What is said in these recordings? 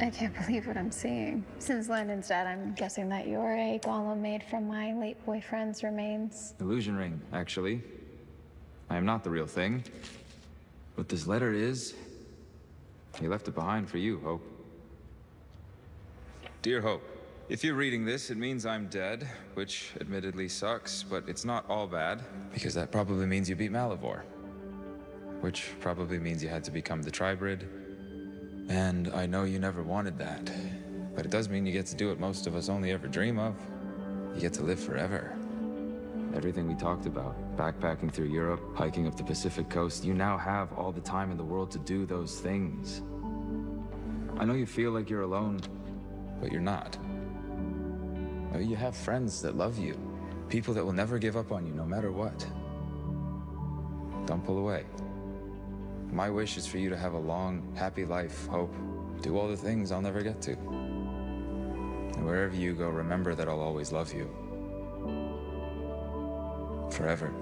I can't believe what I'm seeing. Since Landon's dead, I'm guessing that you're a golem made from my late boyfriend's remains. Illusion ring, actually. I am not the real thing. What this letter is, he left it behind for you, Hope. Dear Hope, if you're reading this, it means I'm dead, which admittedly sucks, but it's not all bad, because that probably means you beat Malivore. Which probably means you had to become the Tribrid. And I know you never wanted that, but it does mean you get to do what most of us only ever dream of. You get to live forever. Everything we talked about, backpacking through Europe, hiking up the Pacific coast, you now have all the time in the world to do those things. I know you feel like you're alone, but you're not. You have friends that love you, people that will never give up on you no matter what. Don't pull away. My wish is for you to have a long, happy life, Hope. Do all the things I'll never get to. And wherever you go, remember that I'll always love you. Forever.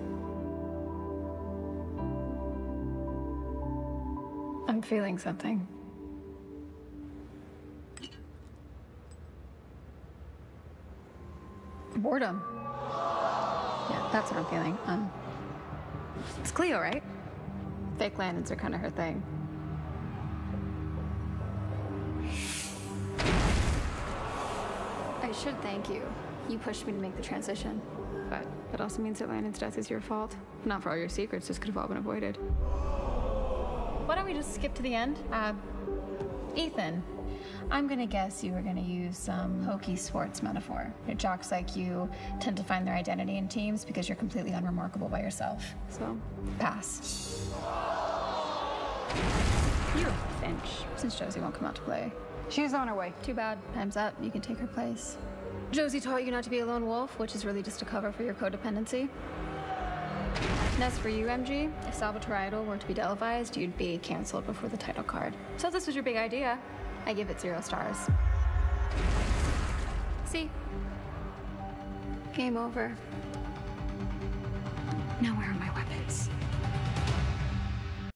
I'm feeling something. Boredom. Yeah, that's what I'm feeling. Um, it's Cleo, right? Fake Landons are kind of her thing. I should thank you. You pushed me to make the transition. But that also means that Landon's death is your fault. Not for all your secrets, this could have all been avoided. Why don't we just skip to the end? Uh, Ethan, I'm gonna guess you were gonna use some hokey sports metaphor. It jocks like you tend to find their identity in teams because you're completely unremarkable by yourself. So, Pass. you're a Finch. Since Josie won't come out to play. She's on her way. Too bad. Time's up. You can take her place. Josie taught you not to be a lone wolf, which is really just a cover for your codependency. And as for you, MG, if Salvatore Idol were to be televised, you'd be canceled before the title card. So this was your big idea. I give it zero stars. See? Game over. Now where my weapons?